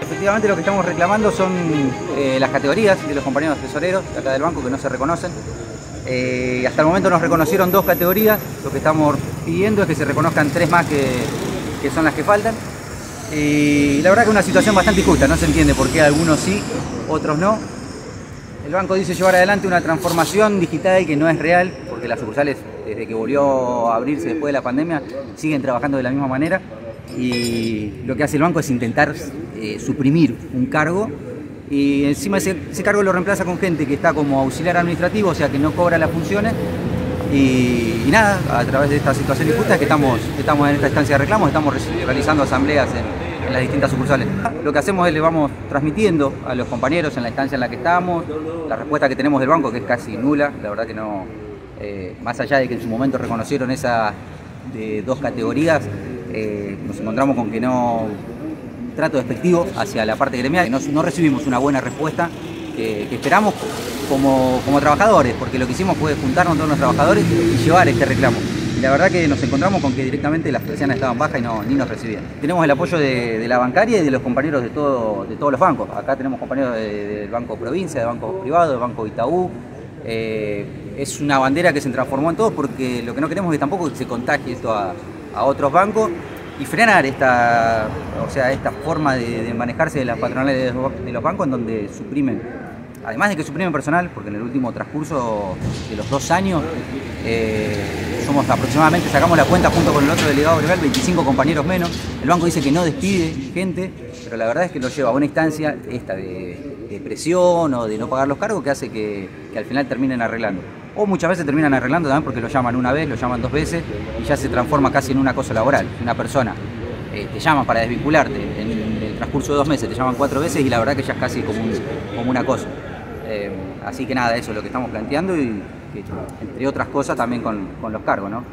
Efectivamente lo que estamos reclamando son eh, las categorías de los compañeros tesoreros acá del banco que no se reconocen. Eh, hasta el momento nos reconocieron dos categorías, lo que estamos pidiendo es que se reconozcan tres más que son las que faltan. Y la verdad que es una situación bastante injusta, no se entiende por qué algunos sí, otros no. El banco dice llevar adelante una transformación digital que no es real, porque las sucursales desde que volvió a abrirse después de la pandemia siguen trabajando de la misma manera y lo que hace el banco es intentar eh, suprimir un cargo. Y encima ese, cargo lo reemplaza con gente que está como auxiliar administrativo, o sea que no cobra las funciones. Y, nada, a través de esta situación injusta es que estamos, estamos en esta instancia de reclamos, estamos realizando asambleas en, en las distintas sucursales. Lo que hacemos es le vamos transmitiendo a los compañeros en la instancia en la que estamos, la respuesta que tenemos del banco que es casi nula, la verdad que no, eh, más allá de que en su momento reconocieron esas de dos categorías, eh, nos encontramos con que no trato despectivo hacia la parte gremial, no, no recibimos una buena respuesta que, esperamos como, trabajadores, porque lo que hicimos fue juntarnos todos los trabajadores y llevar este reclamo. Y la verdad que nos encontramos con que directamente las persianas estaban bajas y no, ni nos recibían. Tenemos el apoyo de, la bancaria y de los compañeros de, todo, de todos los bancos. Acá tenemos compañeros de, del Banco Provincia, del Banco Privado, del Banco Itaú. Eh, es una bandera que se transformó en todo porque lo que no queremos es tampoco que se contagie esto a otros bancos y frenar esta, o sea, esta forma de, manejarse de las patronales de los bancos en donde suprimen, además de que suprimen personal, porque en el último transcurso de los dos años eh, somos aproximadamente, sacamos la cuenta junto con el otro delegado legal, 25 compañeros menos, el banco dice que no despide gente, pero la verdad es que lo lleva a una instancia esta de, presión o de no pagar los cargos que hace que al final terminen arreglando o muchas veces terminan arreglando también porque lo llaman una vez, lo llaman dos veces y ya se transforma casi en un acoso laboral. Una persona eh, te llaman para desvincularte en, el transcurso de dos meses, te llaman cuatro veces y la verdad que ya es casi como un, como un acoso. Eh, así que nada, eso es lo que estamos planteando y entre otras cosas también con, con los cargos, ¿no?